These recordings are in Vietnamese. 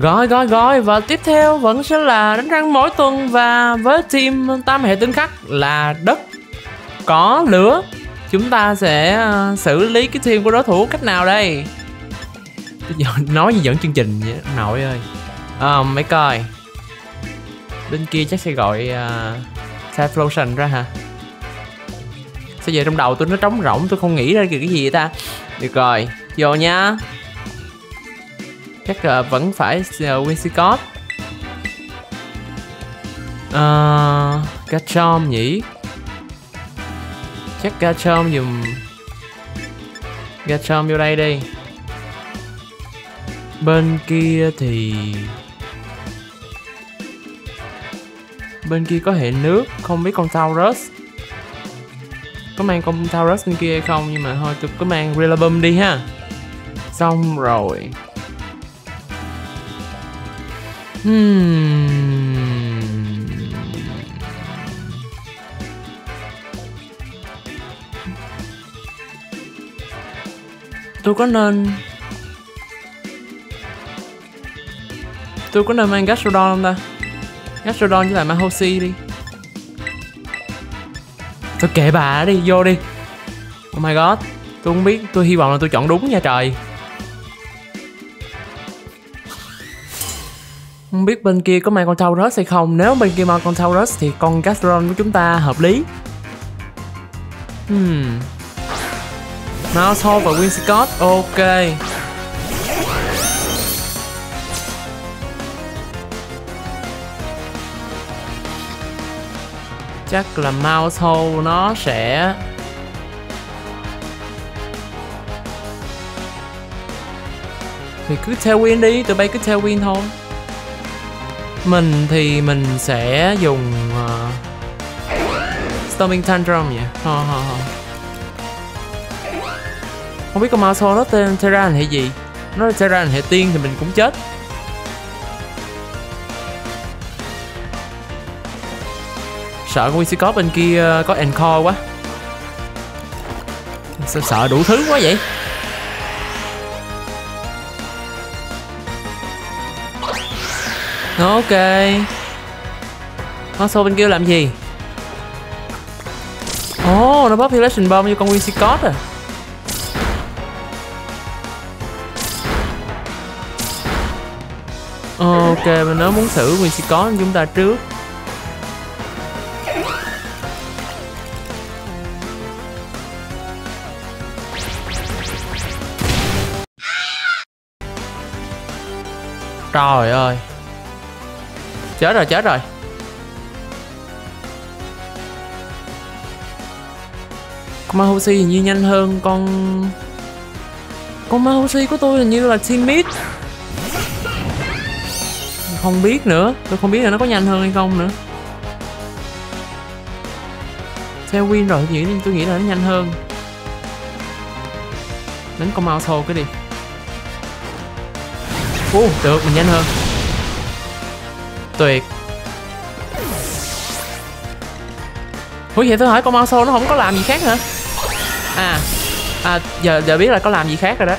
Gói gói gói và tiếp theo vẫn sẽ là đánh răng mỗi tuần và với team tam hệ tinh khắc là đất có lửa chúng ta sẽ ờ, xử lý cái team của đối thủ cách nào đây? Nói gì dẫn chương trình vậy? Nội ơi. À, mấy coi. Bên kia chắc sẽ gọi ờ, uh, Flotion ra hả? Sao giờ trong đầu tôi nó trống rỗng tôi không nghĩ ra được cái gì vậy ta? Được rồi vô nha chắc là vẫn phải uh, Winscott uh, ờ, Gachom nhỉ? Chắc Gachom dùm Gachom vô đây đi. Bên kia thì bên kia có hệ nước không biết con Taurus. Có mang con Taurus bên kia hay không nhưng mà thôi tôi cứ mang Rillaboom đi ha. Xong rồi hmm. tôi có nên tôi có nên mang Gastrodon không ta? Gastrodon với lại Mahosi đi. Tôi kệ bà đi, vô đi. Oh my god. Tôi không biết, tôi hy vọng là tôi chọn đúng nha trời. Biết bên kia có mang con Taurus hay không. Nếu bên kia mang con Taurus thì con Gastron của chúng ta hợp lý. Hmm. Mousehole và Winscott, ok. Chắc là mouse hole nó sẽ thì cứ theo win đi tụi bay cứ theo win thôi mình thì mình sẽ dùng uh, storming tantrum nhỉ ho ho ho không biết con mouse hole nó tên terran hệ gì? Nó là terran hệ tiên thì mình cũng chết. Sợ con có bên kia ờ, có encore quá. Sao sợ đủ thứ quá vậy? Ok. Marcel bên kia làm gì? Ồ, oh, nó bóp population bomb như con Winsicott à? Ok, mình nó muốn xử Winsicott chúng ta trước. Trời ơi. Chết rồi chết rồi. Con Mahosi hình như nhanh hơn con Con Mahosi của tôi hình như là team Không biết nữa Tôi không biết là nó có nhanh hơn hay không nữa. Theo win rồi thì nghĩ, tôi nghĩ là nó nhanh hơn. Đánh con mouse cái đi. Ô, uh, được, mình nhanh hơn. Tuyệt. Ủa vậy tôi hỏi con Marso nó không có làm gì khác hả? À, à giờ giờ biết là có làm gì khác rồi đó.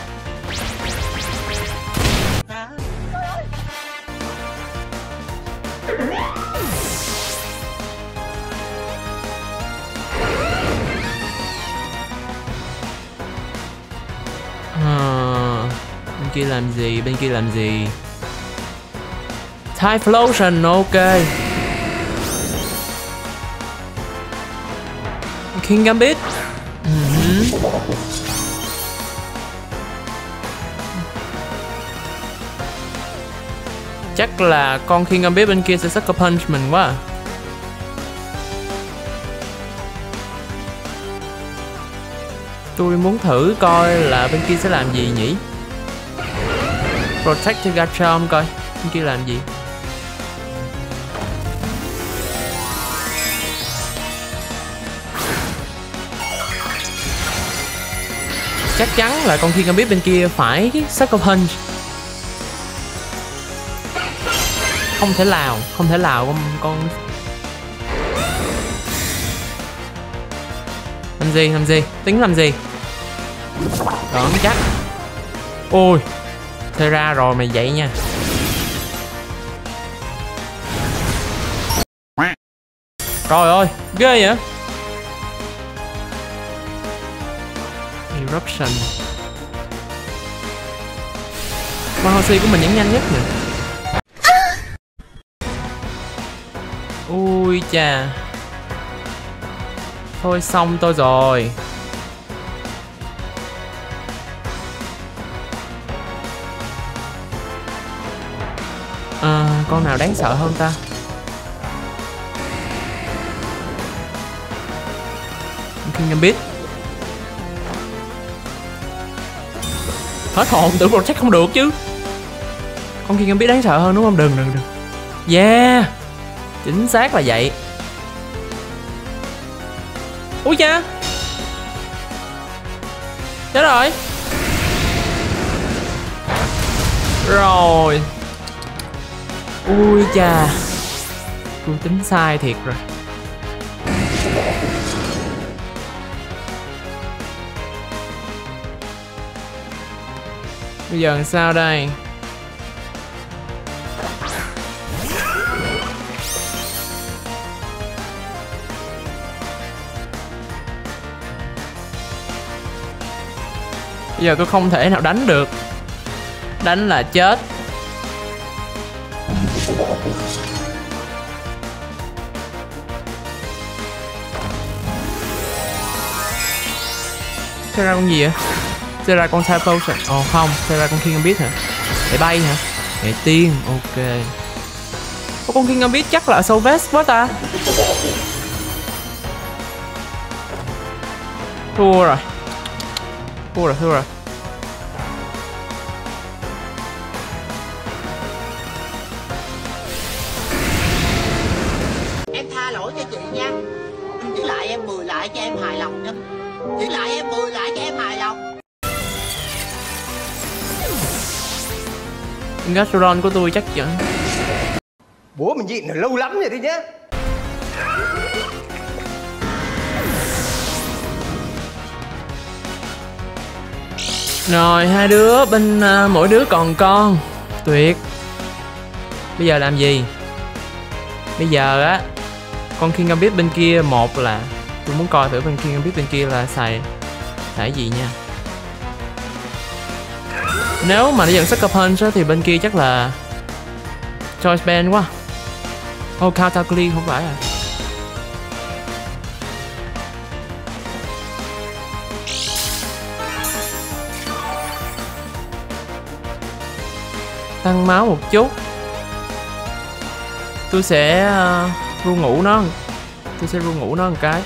Ờ, bên kia làm gì bên kia làm gì? Typhlosion ok. King Gambit. Uh-huh. Chắc là con King Gambit bên kia sẽ sucker punch mình quá. Tôi muốn thử coi là bên kia sẽ làm gì nhỉ? Protect cho Garchomp coi, Bên kia làm gì? chắc chắn là con thiên gambit bên kia phải Circle Punch. Không thể nào, không thể nào con... con... Làm gì, làm gì, tính làm gì? Đón chắc. Ôi Thế ra rồi mày dậy nha. Rồi ơi, ghê vậy? Eruption. Mahoshi của mình vẫn nhanh nhất nè. Ui chà. Thôi xong tôi rồi. À, Con nào đáng sợ hơn ta? King Gambit. Hết hồn tưởng Protect không được chứ. Con King biết đáng sợ hơn đúng không? Đừng đừng đừng. Yeah, Chính xác là vậy. Ui cha Chết rồi. Rồi. Ui cha. Tôi tính sai thiệt rồi. Bây giờ làm sao đây? Bây giờ tôi không thể nào đánh được. Đánh là chết. Xảy ra con gì vậy? Thế ra con Type Ồ oh, ờ, không, thế ra con King Gambit hả? Để bay hả? Để tiên, ok. Có con King Gambit chắc là sâu vest quá ta. Thua rồi. Thua rồi, thua rồi. Gastron của tôi chắc chắn. Bố mình nhịn lâu lắm rồi đấy nhá. Rồi hai đứa bên uh, mỗi đứa còn con. Tuyệt. Bây giờ làm gì? Bây giờ á Con King Gambit bên kia một là Tôi muốn coi thử bên King Gambit bên kia là xài Xài gì nha nếu mà nó dẫn Sucker Punch thì bên kia chắc là Choice Band quá. Oh Katakuri không phải à? Tăng máu một chút. Tôi sẽ uh, ru ngủ nó tôi sẽ ru ngủ nó một cái.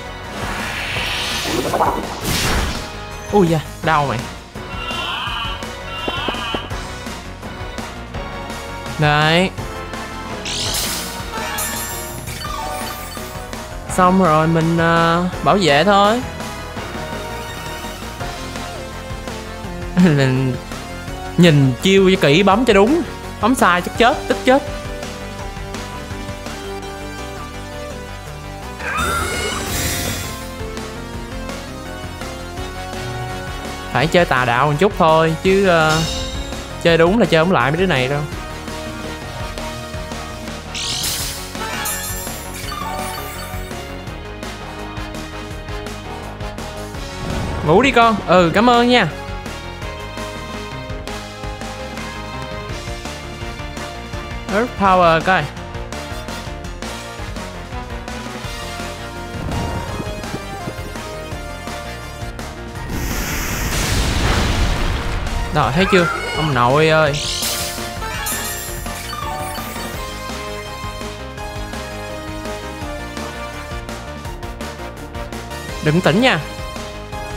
Ui da đau mày. Đấy. Xong rồi mình uh, bảo vệ thôi. Mình nhìn chiêu cho kỹ bấm cho đúng. Bấm sai chắc chết tức chết. Phải chơi tà đạo một chút thôi chứ uh, chơi đúng là chơi không lại mấy đứa này đâu. Ngủ đi con. Ừ cảm ơn nha. Earth Power coi. Đó, thấy chưa? Ông nội ơi. Đừng tỉnh nha.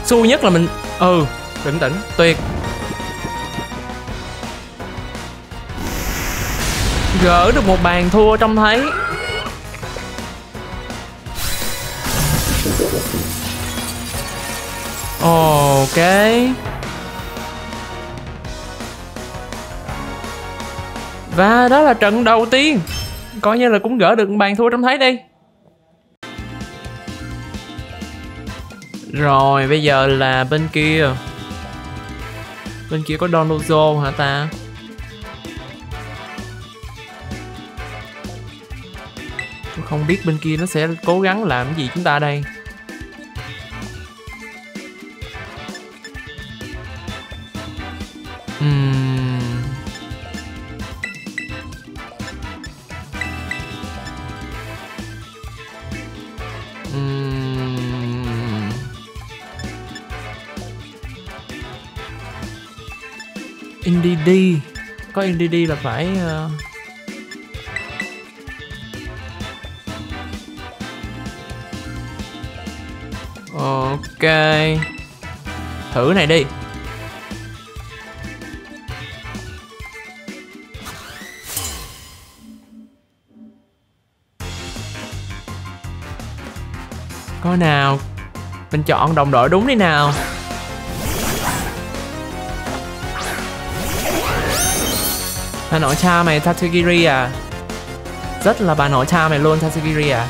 Xui nhất là mình Ừ bình tĩnh Tuyệt. Gỡ được một bàn thua trông thấy. Ok. Và đó là trận đầu tiên. Coi như là cũng gỡ được bàn thua trông thấy đi. Rồi, bây giờ là bên kia. Bên kia có Donozo hả ta? Tôi không biết bên kia nó sẽ cố gắng làm cái gì chúng ta đây. Có NDD là phải ờ. Ok. Thử này đi. Coi nào? Mình chọn đồng đội đúng đi nào. Bà nội cha mày Tatsugiri à. Rất là bà nội cha mày luôn Tatsugiri à.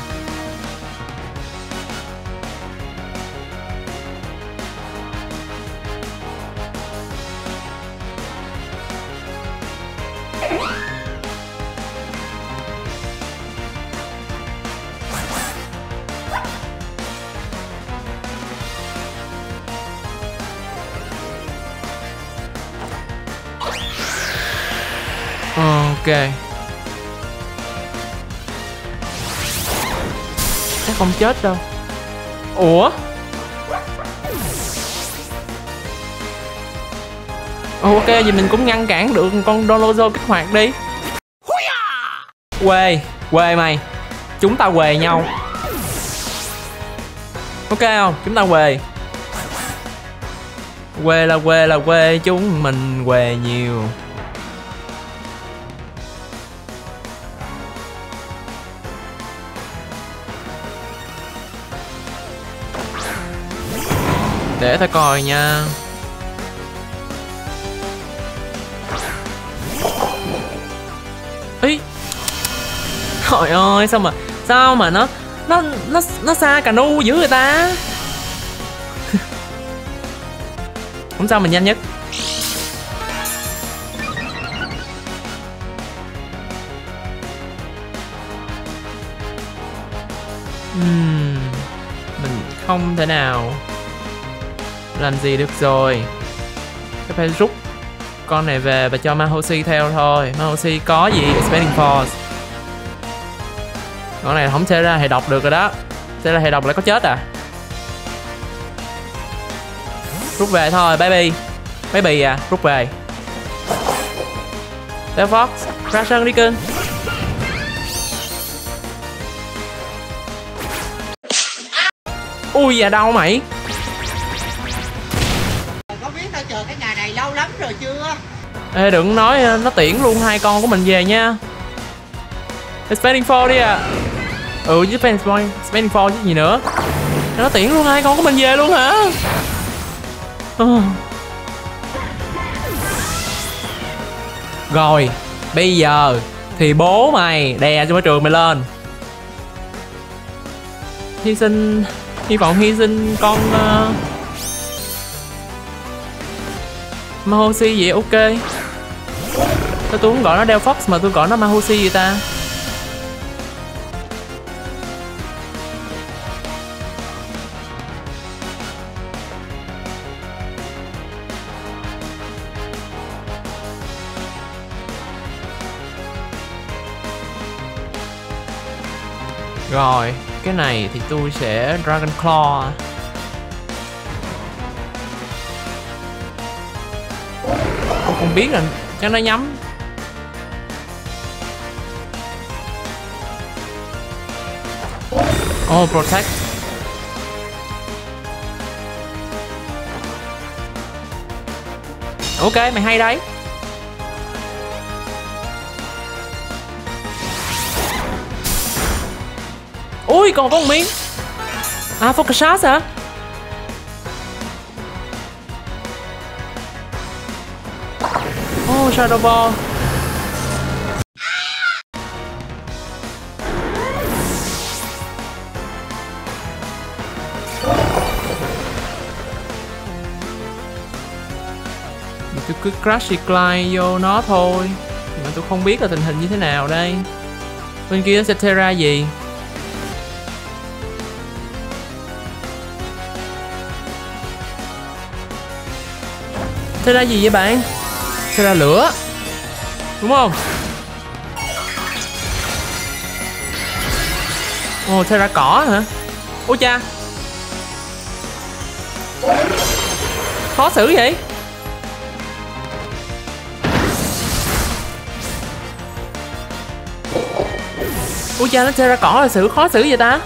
Chắc không chết đâu. Ủa? Ok, vậy mình cũng ngăn cản được con Dolozo kích hoạt đi. Quê Quê mày. Chúng ta quề nhau. Ok không? Chúng ta quề. Quê là quê là quê, Chúng mình quề nhiều. Để ta coi nha. Ý. Trời ơi sao mà Sao mà nó Nó nó nó xa cà nu dữ người ta? Không sao mình nhanh nhất. Ừm, Mình không thể nào làm gì được rồi? Cái phải rút con này về và cho Mahoshi theo thôi. Mahoshi có gì? Expanding Force. Con này không thể ra hệ độc được rồi đó. Sẽ ra hệ độc lại có chết à? Rút về thôi, baby. Baby à rút về. Đeo Fox, ra sân đi cưng. Ui à đau mày. Ê đừng nói ờ, nó tiễn luôn hai con của mình về nha. Spending 4 đi à. Ừ chứ spending 4, spending chứ gì nữa. Nó tiễn luôn hai con của mình về luôn hả? Ờ. Rồi Bây giờ Thì bố mày đè cho cái trường mày lên. Hy sinh Hy vọng hy sinh con uh, Mahoshi vậy ok. Sao tôi không gọi nó Del Fox mà tôi gọi nó Mahoshi vậy ta? Rồi, cái này thì tôi sẽ Dragon Claw. Tôi không biết là chắc nó nhắm. Oh, protect. Ok, mày hay đấy. Ui, còn có một miếng À, focus shot hả? Oh, Shadow Ball. cứ crash decline vô nó thôi. Nhưng mà tôi không biết là tình hình như thế nào đây. Bên kia sẽ thay ra gì? Terra gì vậy bạn? Terra lửa. Đúng không? Ồ, oh, ra cỏ hả? Ôi cha. Khó xử vậy. Ui cha, nó chơi ra cỏ là xử khó xử vậy ta?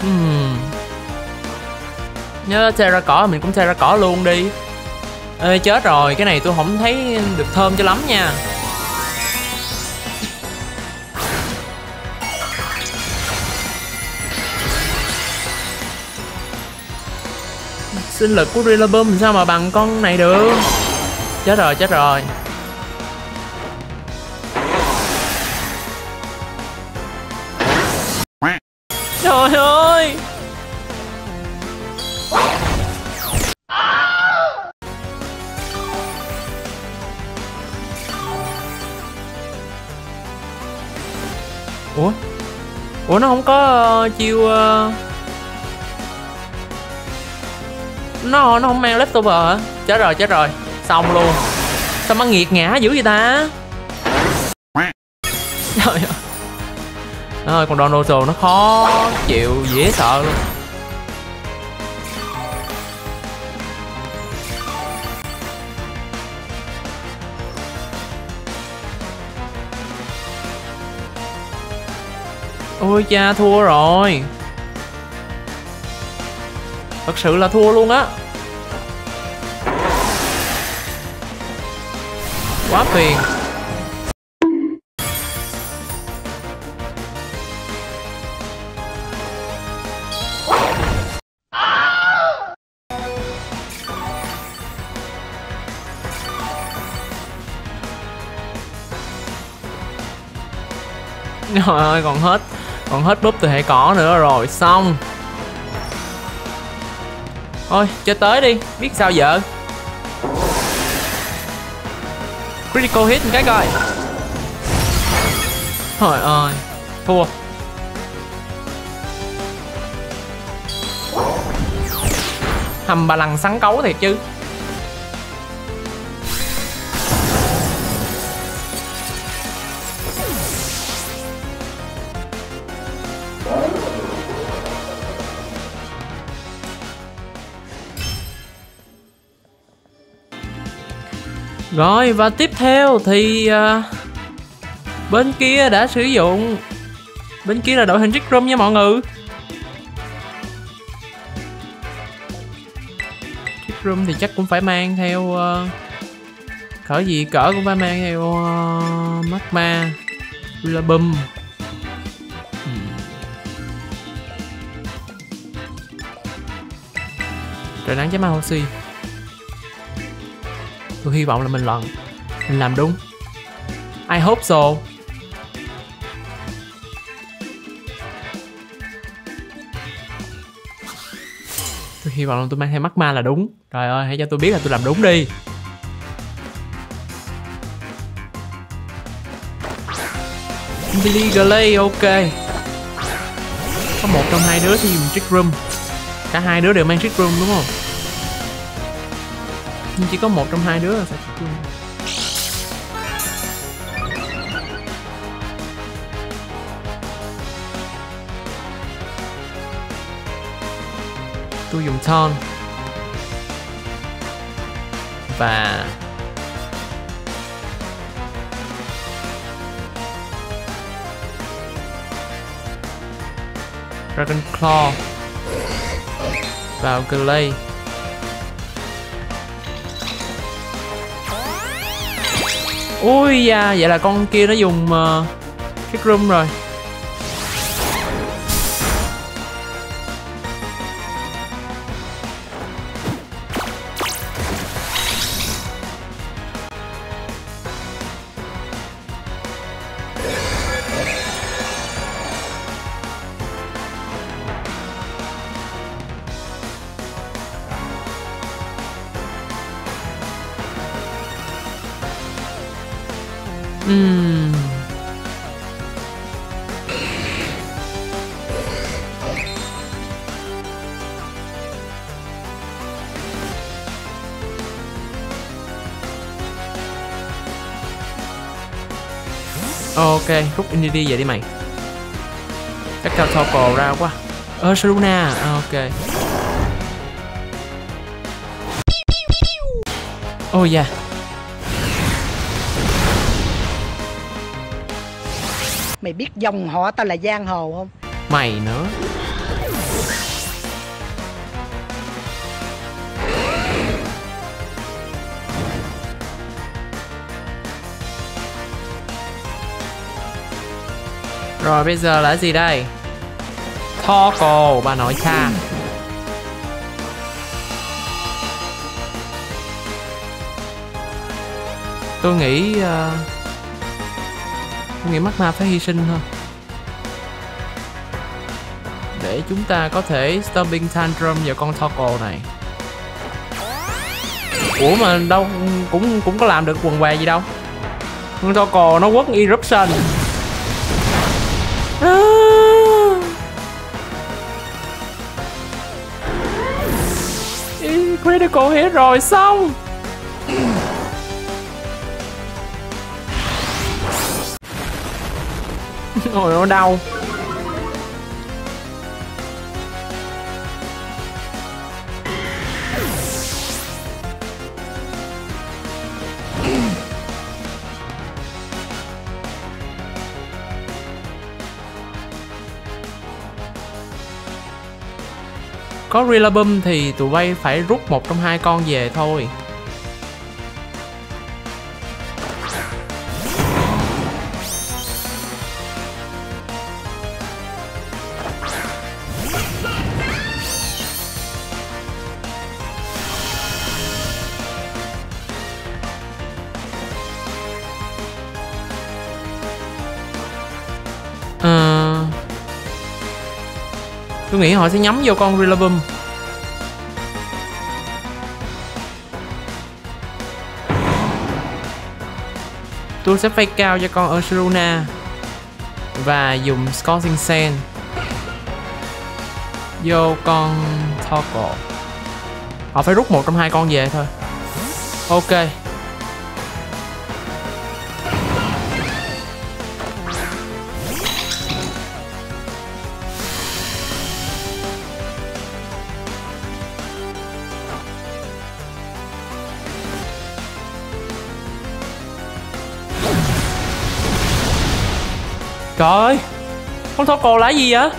Hmm. Nhớ chơi ra cỏ, mình cũng chơi ra cỏ luôn đi. Ê, chết rồi, cái này tôi không thấy được thơm cho lắm nha. Sinh lực của Rillaboom sao mà bằng con này được? Chết rồi chết rồi. Trời ơi! Ủa? Ủa nó không có uh, chiêu uh, nó nó không mang leftover hả? Chết rồi chết rồi. Xong luôn. Sao mà nghiệt ngã dữ vậy ta? Trời ơi. Rồi còn Donald nó khó chịu, dễ sợ luôn. Ôi, cha thua rồi thật sự là thua luôn á. Quá phiền. Trời ơi, còn hết Còn hết búp từ hệ cỏ nữa rồi, Xong. Thôi, cho tới đi. Biết sao giờ Critical hit một cái coi. Trời ơi, Thua. Hầm bà lằng sắn cấu thiệt chứ. Rồi và tiếp theo thì uh, bên kia đã sử dụng bên kia là đội hình Trick Room nha mọi người. Trick Room thì chắc cũng phải mang theo uh, cỡ gì cỡ cũng phải mang theo uh, Magma, Rillaboom. Hmm. Ừ. Trời nắng chém ma oxy tôi hy vọng là mình lần mình làm đúng. I hope so. Tôi hy vọng là tôi mang theo mắt ma là đúng. Trời ơi, hãy cho tôi biết là tôi làm đúng đi. Illegally ok. Có một trong hai đứa thì dùng trick room. Cả hai đứa đều mang trick room, đúng không? Nhưng chỉ có một trong hai đứa là phải tập trung tôi dùng ton và Dragon Claw. Vào Glade ui da vậy là con kia nó dùng uh, cái room rồi. Ok, rút Infinity về đi mày. Chắc cao Torkoal ra quá. Ơ, Seluna, à, ok. Oh yeah. Mày biết dòng họ tao là giang hồ không? Mày nữa Rồi bây giờ là gì đây? Tho cổ bà nói cha. Tôi nghĩ uh, Tôi nghĩ mắt ma phải hy sinh thôi. Để chúng ta có thể Stomping Tantrum vào con Torkoal này. Ủa mà đâu cũng cũng có làm được quần què gì đâu. Con Torkoal nó quất Eruption. Critical hit rồi xong. Ôi nó đau. Có Rillaboom thì tụi bay phải rút một trong hai con về thôi. Tôi nghĩ họ sẽ nhắm vô con Rillaboom Tôi sẽ fake cao cho con Ursaluna Và dùng Scorching Sand Vô con Toggle Họ phải rút một trong hai con về thôi. Ok. Trời ơi, Con thỏ cồ là gì vậy?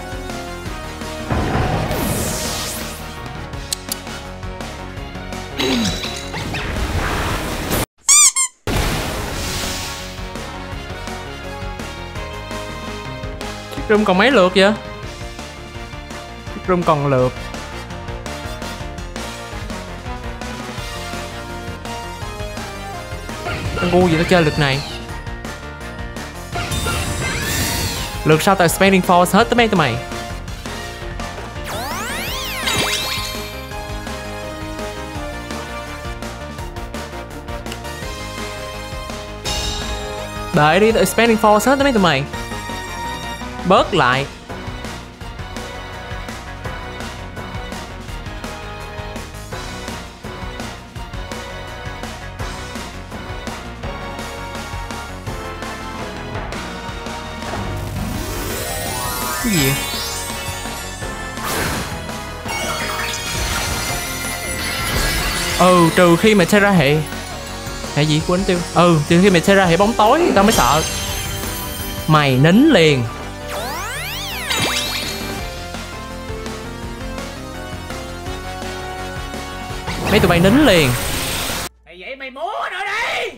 Room còn mấy lượt vậy? Room còn lượt. Con ngu gì nó chơi lượt này? Lượt sau tại Spending Force, hết tới mấy tụi mày. Đợi đi tụi Spending Force, hết tới mấy tụi mày. Bớt lại. Trừ khi mà Terra hệ Hệ gì? Quên tiêu. Ừ, trừ khi mà Terra hệ bóng tối Tao mới sợ. Mày nín liền. Mấy tụi bay nín liền. Mày vậy mày múa rồi đi!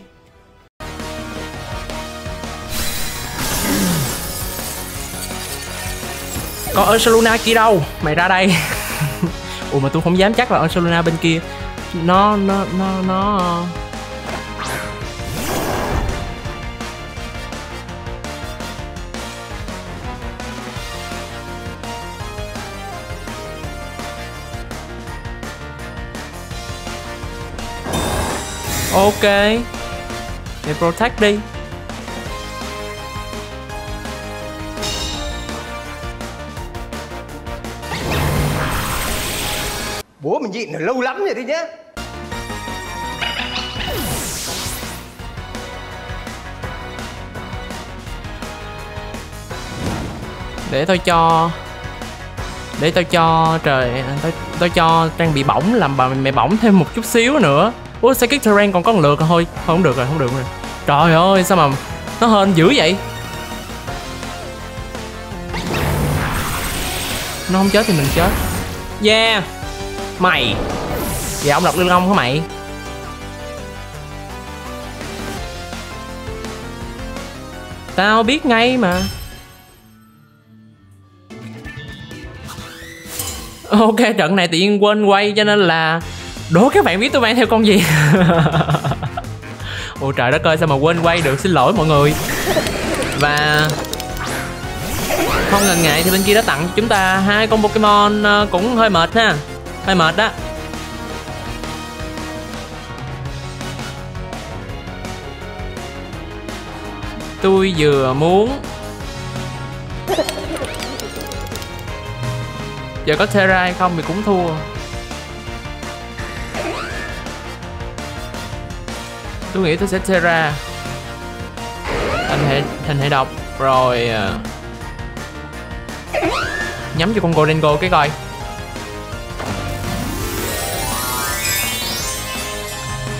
Còn Ursaluna kia đâu? Mày ra đây. Ủa mà tôi không dám chắc là Ursaluna bên kia nó nó nó nó. Ok. Để protect đi. Bố mình nhịn được lâu lắm rồi đấy nhá. Để tôi cho để tôi cho trời tôi, tôi cho trang bị bỏng làm bà mẹ bỏng thêm một chút xíu nữa. Ủa sao cái terrain còn có một lượt rồi thôi thôi không được rồi không được rồi. Trời ơi sao mà nó hên dữ vậy? Nó không chết thì mình chết. Yeah mày. Dạ ông đọc lưng ông hả mày? Tao biết ngay mà. Ok, trận này tự nhiên quên quay cho nên là đố các bạn biết tôi mang theo con gì. Ôi trời đất ơi, sao mà quên quay được? Xin lỗi mọi người. Và không ngần ngại thì bên kia đã tặng cho chúng ta hai con pokemon ờ, cũng hơi mệt ha hơi mệt đó tôi vừa muốn giờ có Terra hay không thì cũng thua. Tôi nghĩ tôi sẽ Terra thành hệ thành hệ độc rồi à, nhắm cho con Golden Go cái coi.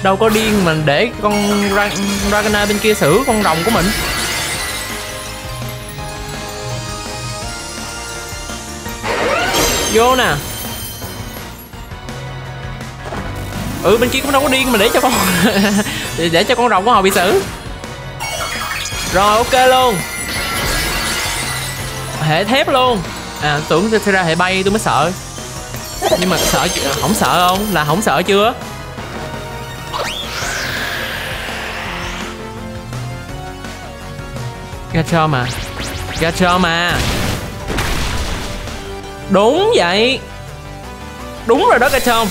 Đâu có điên mà để con Ra Dragonite bên kia xử con rồng của mình. Vô nè. Ừ bên kia cũng đâu có điên mà để cho con để cho con rồng của họ bị xử. Rồi, ok luôn. Hệ thép luôn. À tưởng thì ra hệ bay tôi mới sợ. Nhưng mà sợ không sợ không? Là không sợ chưa? Gacha mà. Gacha mà. Đúng vậy. Đúng rồi đó, gacha.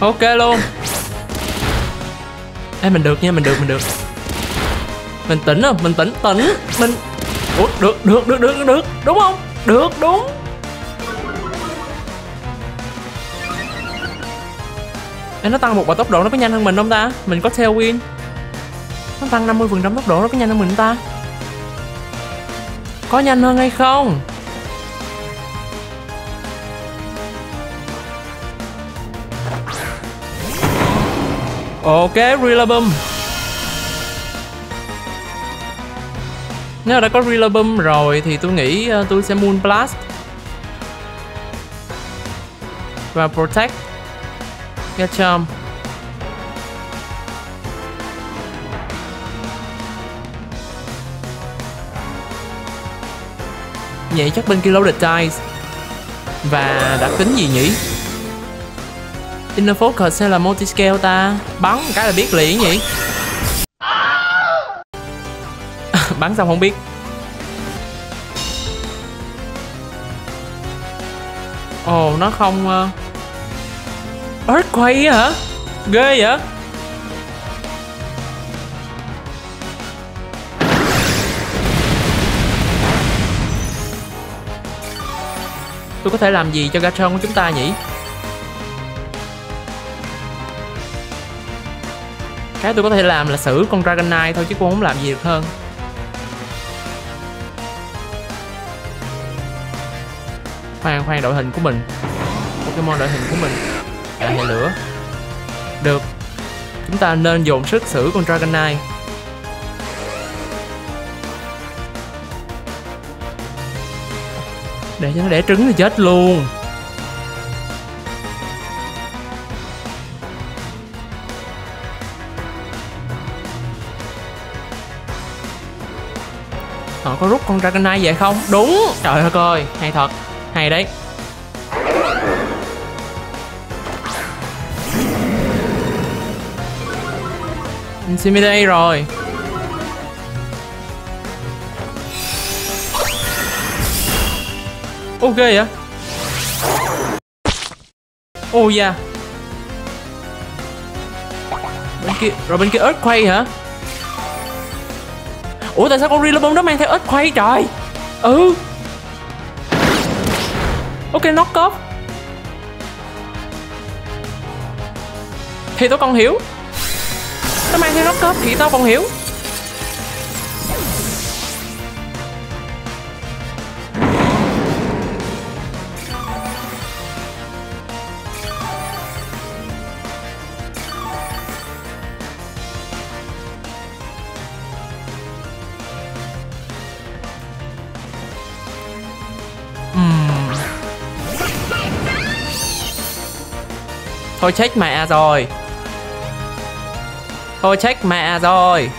Ok luôn. Ê, mình được nha, mình được mình được. Mình tỉnh không? Mình tỉnh tỉnh. Mình Ủa được được được được được Đúng không? Được đúng. Ê nó tăng một bậc tốc độ nó có nhanh hơn mình không ta? Mình có tailwind. Nó tăng 50% tốc độ nó có nhanh hơn mình không ta? Có nhanh hơn hay không? Ok, Rillaboom Nếu đã có Rillaboom rồi thì tôi nghĩ ờ, tôi sẽ Moon Blast Và Protect Gacham Vậy chắc bên kia loaded dice Và đặc tính gì nhỉ? Inner Focus hay là Multiscale ta? Bắn cái là biết liền nhỉ? Bắn xong không biết Ồ, oh, nó không... Uh... Earthquake hả? Ghê vậy? Tôi có thể làm gì cho Gatron của chúng ta nhỉ? cái tôi có thể làm là xử con Dragonite thôi chứ cũng không làm gì được hơn khoan khoan đội hình của mình. Pokemon đội hình của mình. Là hệ lửa. Được. Chúng ta nên dồn sức xử con Dragonite để cho nó đẻ trứng thì chết luôn. Họ có rút con Dragonite vậy không? Đúng. Trời ơi coi hay thật hay đấy. Intimidate rồi. Ok vậy? Oh yeah Bên kia, rồi bên kia Earthquake hả? Ủa tại sao con Rillaboom đó mang theo Earthquake trời? Ừ. Ok, knock off. Thì tao còn hiểu. Nó mang theo knock off thì tao còn hiểu. Thôi check mẹ rồi. Thôi check mẹ rồi.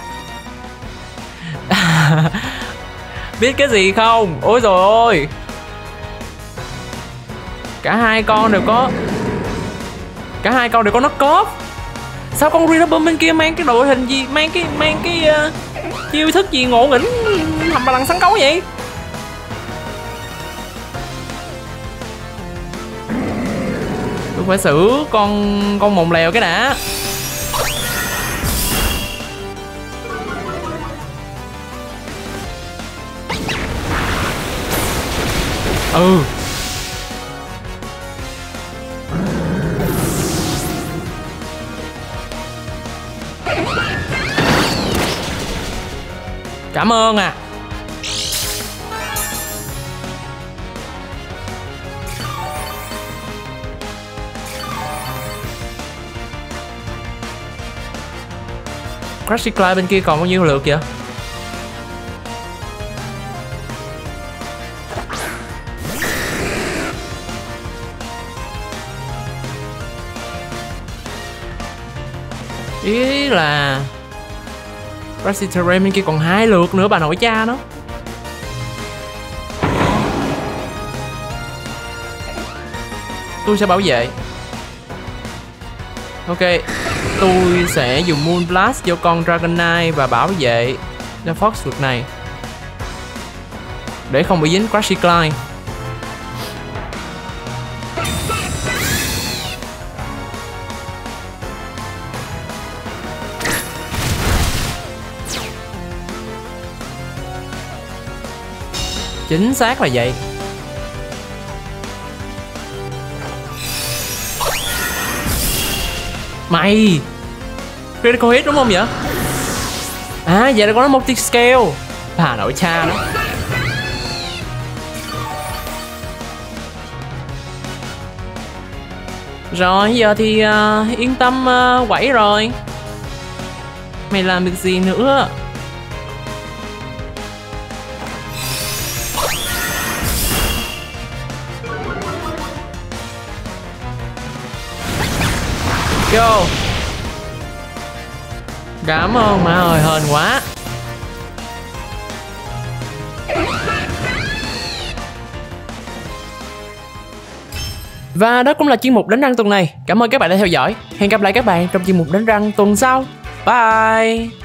Biết cái gì không? Ôi rồi ôi. Cả hai con đều có Cả hai con đều có knock cóp Sao con Reaper bên kia mang cái đội hình gì Mang cái mang cái uh, chiêu thức gì ngộ nghĩnh Hầm bà lằng sắn cấu vậy? Phải xử con con mồng lèo cái đã. Ừ. Cảm ơn à. Crashy Clyde bên kia còn bao nhiêu lượt vậy? Ý là Crashy Terrain bên kia còn hai lượt nữa, bà nội cha nó. Tôi sẽ bảo vệ. Ok. Tôi sẽ dùng Moon Blast cho con dragonite và bảo vệ cho Fox lượt này. Để không bị dính Crashy Clyde Chính xác là vậy. Mày! Critical hit đúng không vậy? À vậy là có nó multi scale Bà nội cha đó. Rồi giờ thì uh, yên tâm uh, quẩy rồi. Mày làm được gì nữa? Vô. Cảm ơn má ơi, hên quá. Và đó cũng là chuyên mục đánh răng tuần này. Cảm ơn các bạn đã theo dõi. Hẹn gặp lại các bạn trong chuyên mục đánh răng tuần sau. Bye.